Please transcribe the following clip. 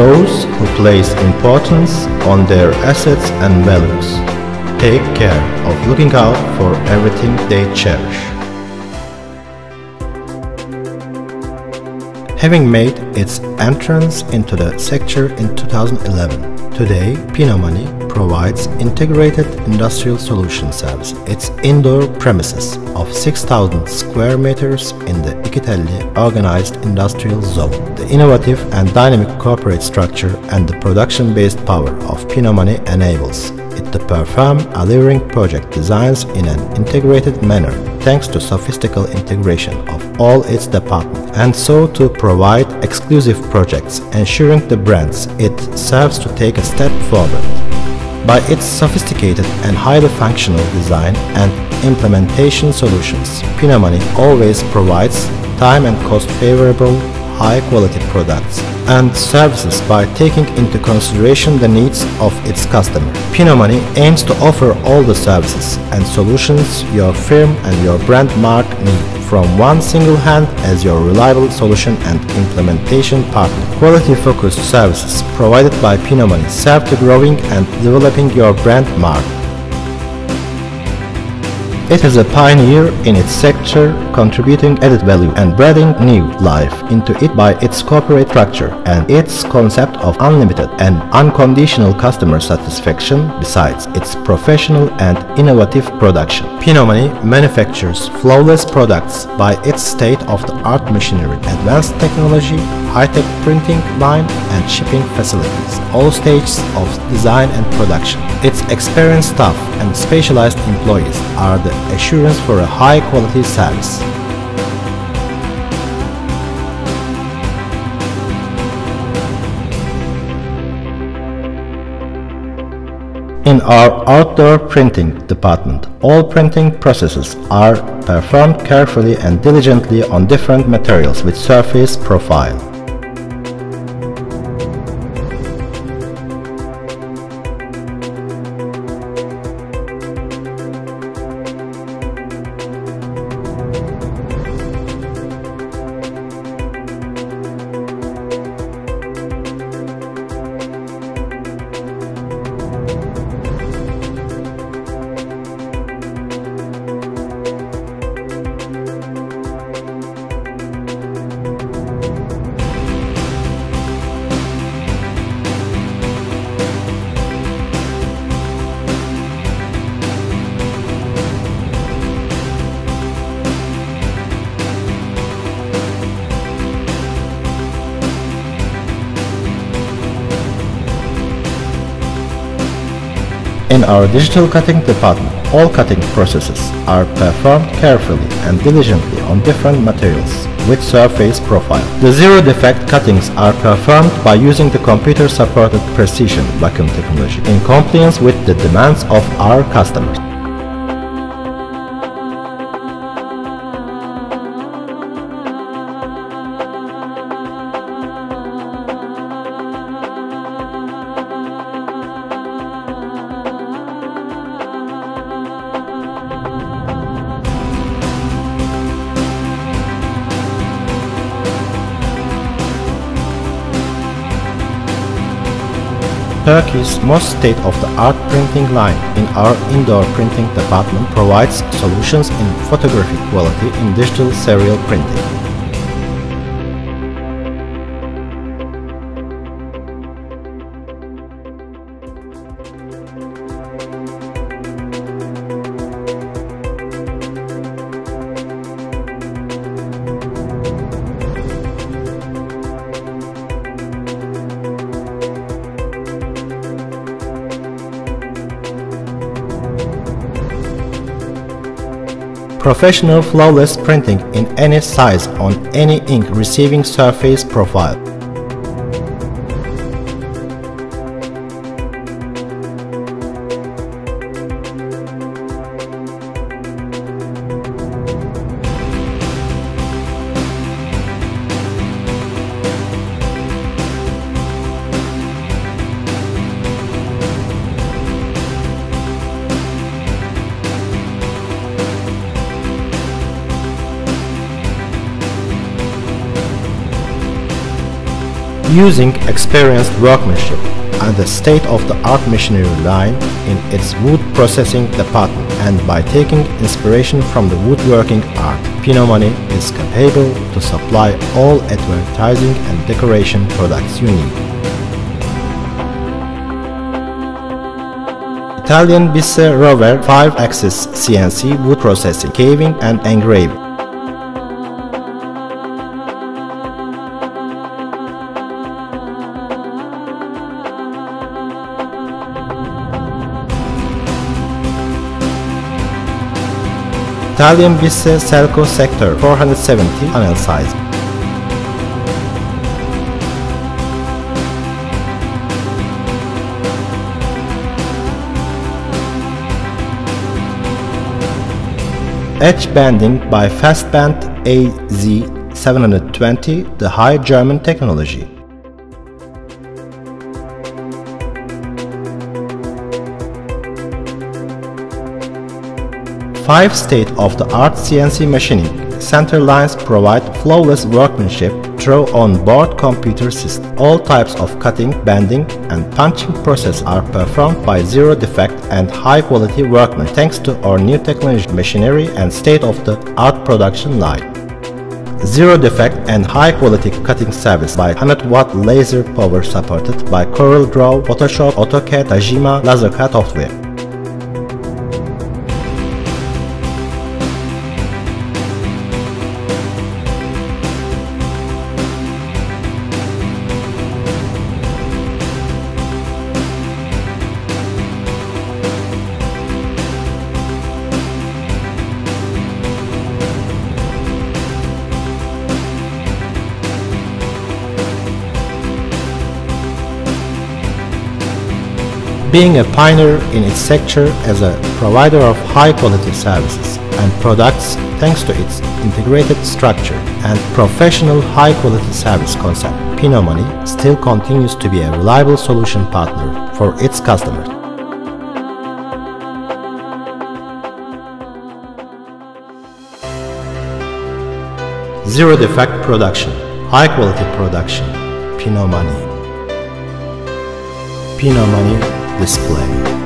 those who place importance on their assets and values. Take care of looking out for everything they cherish. Having made its entrance into the sector in 2011, today Pinomani provides integrated industrial solution service. Its indoor premises of 6,000 square meters in the İkitelli Organized Industrial Zone. The innovative and dynamic corporate structure and the production-based power of Pinomani enables it to perform alluring project designs in an integrated manner thanks to sophistical integration of all its departments and so to provide exclusive projects ensuring the brands it serves to take a step forward. By its sophisticated and highly functional design and implementation solutions, Pinomani always provides time and cost favorable high-quality products and services by taking into consideration the needs of its customer. Pinomani aims to offer all the services and solutions your firm and your brand mark need from one single hand as your reliable solution and implementation partner. Quality-focused services provided by Pinomani serve to growing and developing your brand mark. It is a pioneer in its sector, contributing added value and breathing new life into it by its corporate structure and its concept of unlimited and unconditional customer satisfaction besides its professional and innovative production. Pinomani manufactures flawless products by its state-of-the-art machinery, advanced technology, high-tech printing line and shipping facilities, all stages of design and production. Its experienced staff and specialized employees are the assurance for a high quality service. In our outdoor printing department, all printing processes are performed carefully and diligently on different materials with surface profile. In our digital cutting department, all cutting processes are performed carefully and diligently on different materials with surface profile. The zero defect cuttings are performed by using the computer-supported precision vacuum technology in compliance with the demands of our customers. Turkey's most state-of-the-art printing line in our indoor printing department provides solutions in photographic quality in digital serial printing. Professional flawless printing in any size on any ink receiving surface profile. Using experienced workmanship and the state-of-the-art machinery line in its wood processing department and by taking inspiration from the woodworking art, Pinomani is capable to supply all advertising and decoration products you need. Italian Biesse Rover 5-axis CNC wood processing, caving and engraving. Italian Biesse Selco Sektor 470 panel size. Edge banding by Fastband AZ720, the high German technology. Five state-of-the-art CNC machining center lines provide flawless workmanship through on-board computer system. All types of cutting, bending, and punching process are performed by zero defect and high-quality workmen thanks to our new technology machinery and state-of-the-art production line. Zero defect and high quality cutting service by 100 watt laser power supported by CorelDRAW, Photoshop, AutoCAD, Tajima, LaserCAD software. Being a pioneer in its sector as a provider of high-quality services and products thanks to its integrated structure and professional high-quality service concept, Pinomani still continues to be a reliable solution partner for its customers. Zero defect production, high quality production. Pinot Money display.